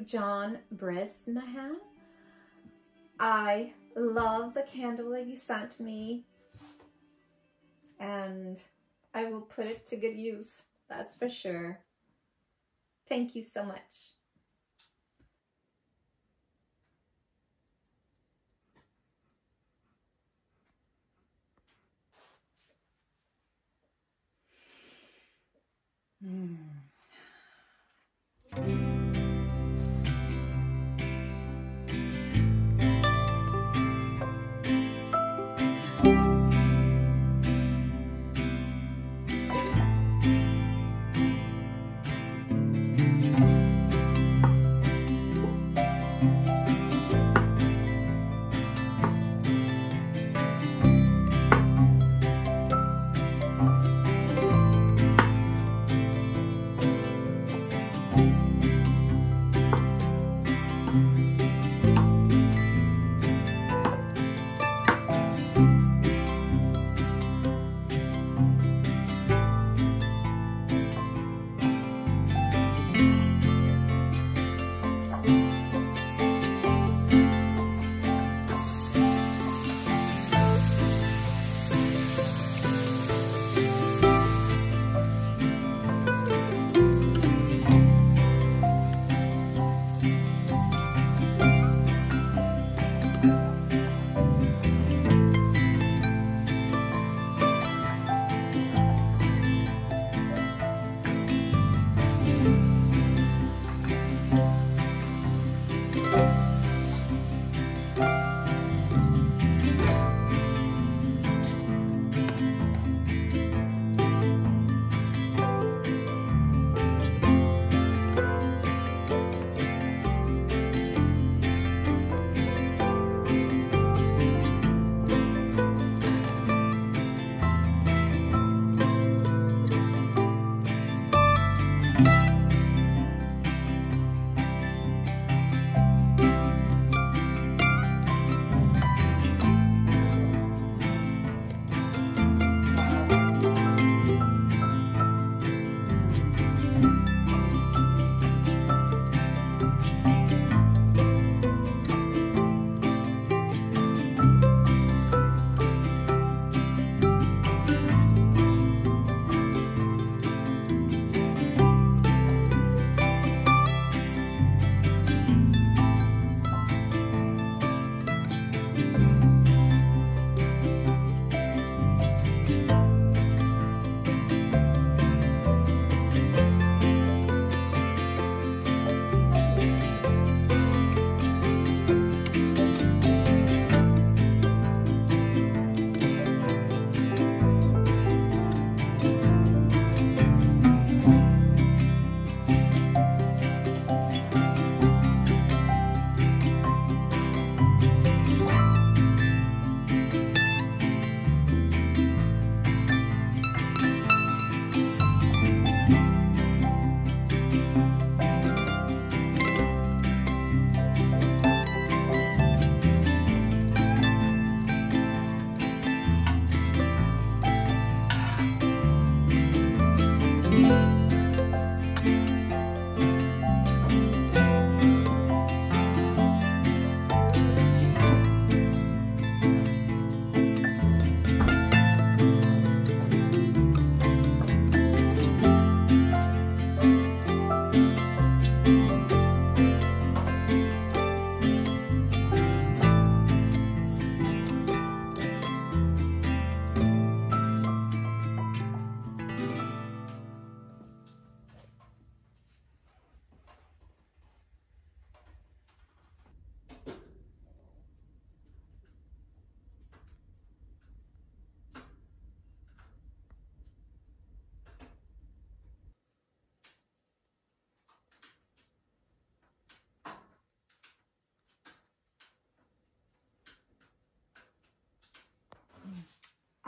John Brisnahan. I love the candle that you sent me and I will put it to good use. That's for sure. Thank you so much.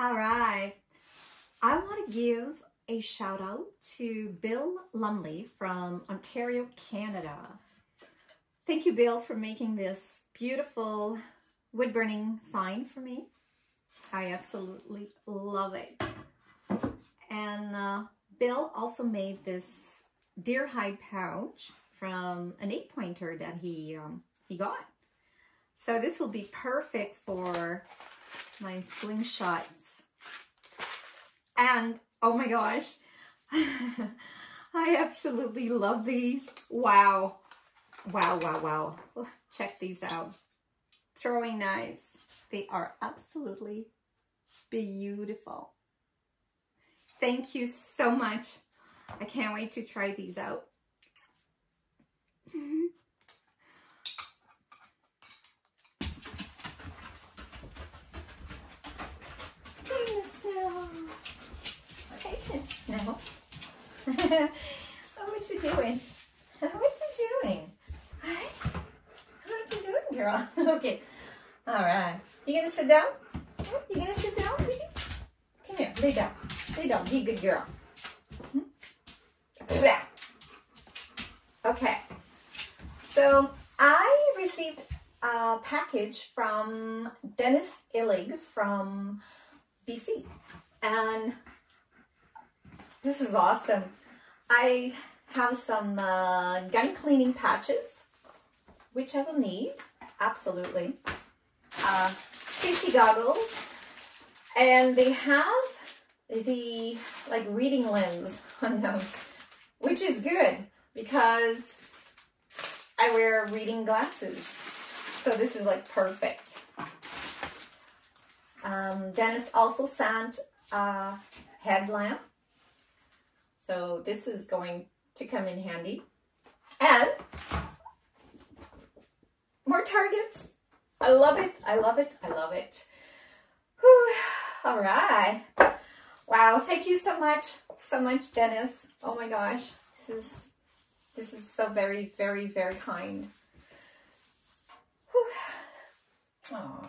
All right. I want to give a shout out to Bill Lumley from Ontario, Canada. Thank you, Bill, for making this beautiful wood burning sign for me. I absolutely love it. And uh, Bill also made this deer hide pouch from an eight pointer that he um, he got. So this will be perfect for my slingshots. And oh my gosh, I absolutely love these. Wow. Wow, wow, wow. Check these out. Throwing knives. They are absolutely beautiful. Thank you so much. I can't wait to try these out. Snow. oh, what you doing? What you doing? What are you doing, girl? okay. All right. You gonna sit down? You gonna sit down, baby? Come here. Lay down. Lay down. Be a good girl. Hmm? Okay. So I received a package from Dennis Illig from BC. And this is awesome. I have some uh, gun cleaning patches, which I will need, absolutely. Uh, safety goggles, and they have the like reading lens on them, which is good because I wear reading glasses. So this is like perfect. Um, Dennis also sent Uh, a headlamp. So this is going to come in handy. And more targets. I love it. I love it. I love it. Whew. All right. Wow. Thank you so much. So much, Dennis. Oh my gosh. This is this is so very, very, very kind. Oh.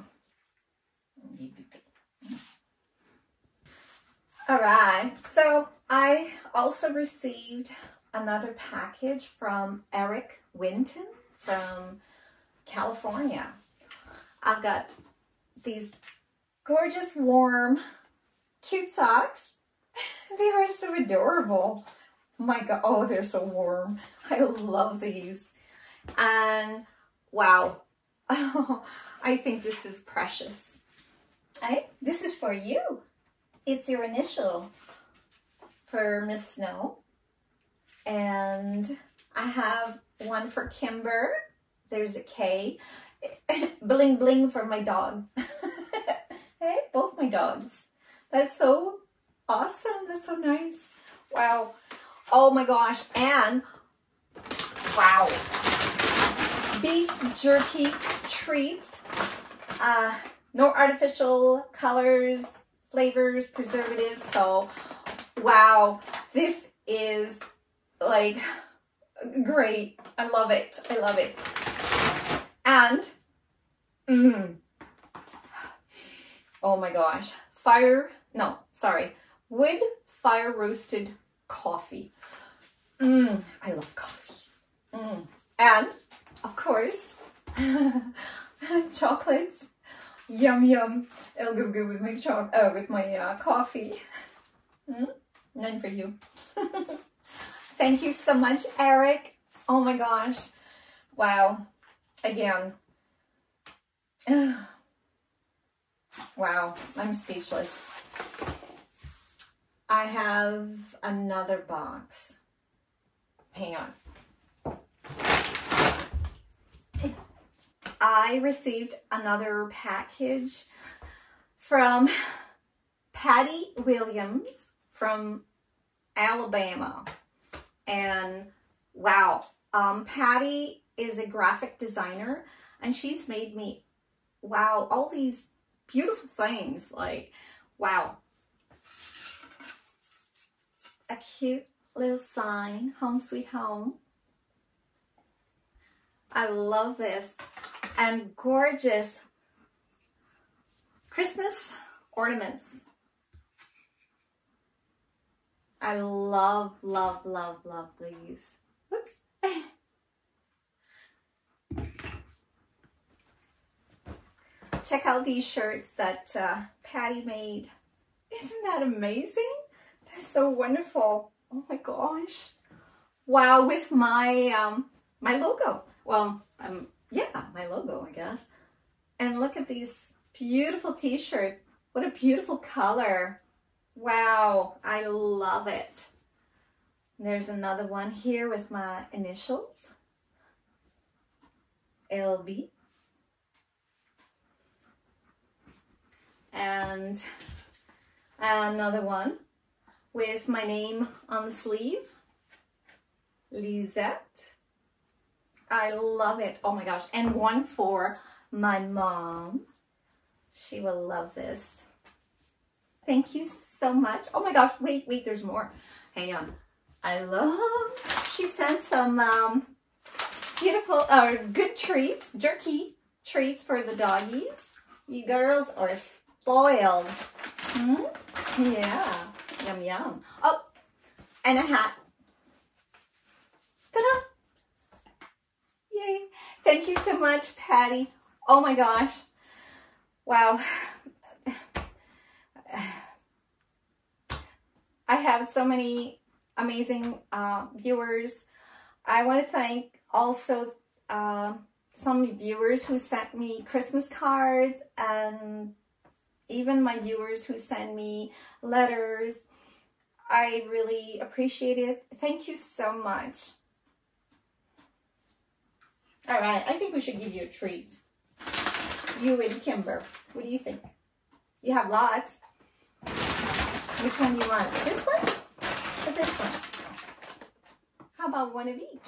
All right. So I also received another package from Eric Winton from California. I've got these gorgeous, warm, cute socks. they are so adorable. Oh my God. Oh, they're so warm. I love these. And wow. I think this is precious. Hey, this is for you. It's your initial for Miss Snow. And I have one for Kimber. There's a K. bling bling for my dog. hey, both my dogs. That's so awesome. That's so nice. Wow. Oh my gosh. And wow. Beef jerky treats. Uh, no artificial colors, flavors, preservatives. So, wow. This is like great. I love it. I love it. And, mm, oh my gosh, fire, no, sorry, wood fire roasted coffee. Mmm, I love coffee. Mm. And, of course, chocolates. Yum yum. It'll go good with my uh, with my uh, coffee. Mm? None for you. Thank you so much, Eric. Oh my gosh. Wow. Again. wow, I'm speechless. I have another box. Hang on. I received another package from Patty Williams from Alabama. And wow, um, Patty is a graphic designer and she's made me, wow, all these beautiful things. Like, wow. A cute little sign, home sweet home. I love this. And gorgeous Christmas ornaments. I love, love, love, love these. Whoops. Check out these shirts that uh, Patty made. Isn't that amazing? That's so wonderful. Oh my gosh. Wow, with my um, my logo. Well, um, yeah, my logo, I guess. And look at these beautiful t-shirt. What a beautiful color. Wow, I love it. There's another one here with my initials. LB. And another one with my name on the sleeve. Lisette. I love it. Oh my gosh. And one for my mom. She will love this. Thank you so much. Oh my gosh. Wait, wait, there's more. Hang on. I love, she sent some um, beautiful, uh, good treats, jerky treats for the doggies. You girls are spoiled. Hmm? Yeah. Yum, yum. Oh, and a hat. Thank you so much, Patty. Oh my gosh. Wow. I have so many amazing uh, viewers. I want to thank also uh, some viewers who sent me Christmas cards and even my viewers who send me letters. I really appreciate it. Thank you so much. All right, I think we should give you a treat. You and Kimber. What do you think? You have lots. Which one do you want? This one or this one? How about one of each?